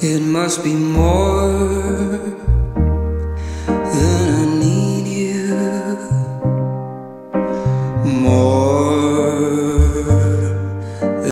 It must be more than I need you. More.